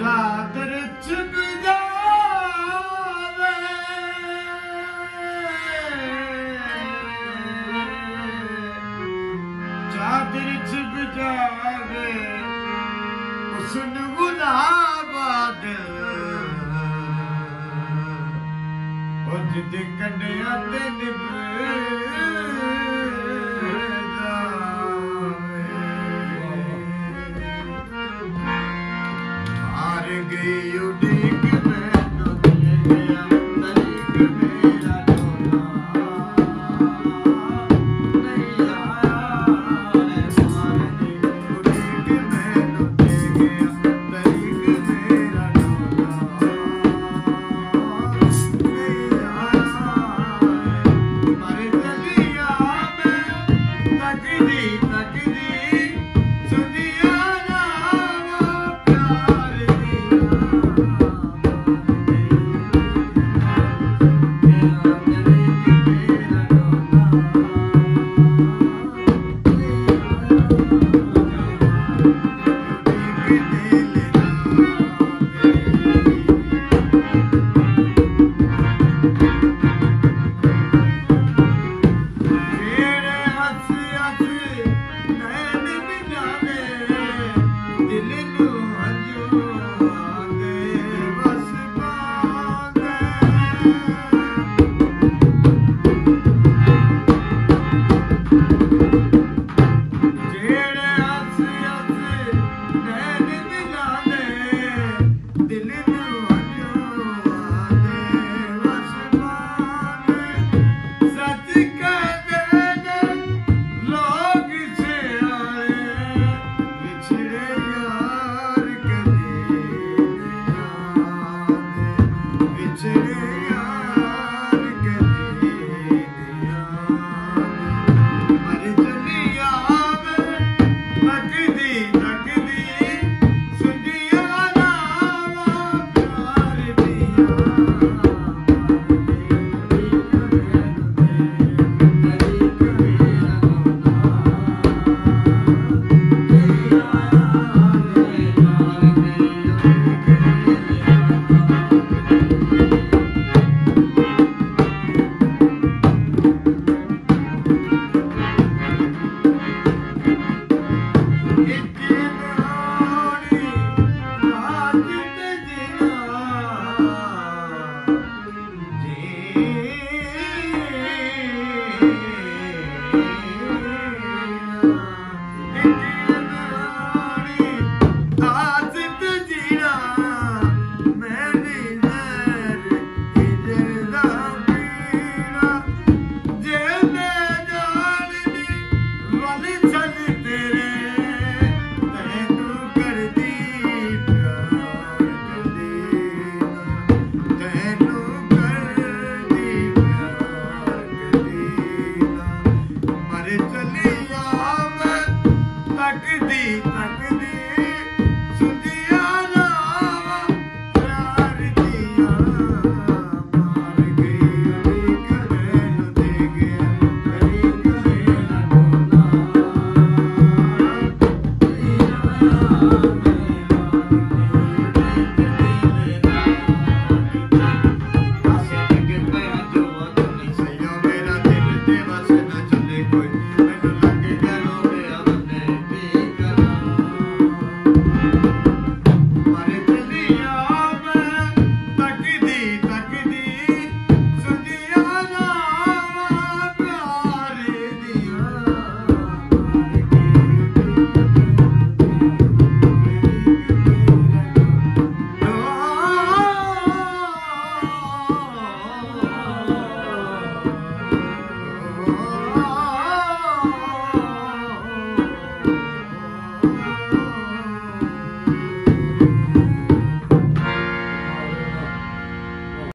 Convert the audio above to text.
चादर चिजा चादर चिबा कुन बुदा Thank you.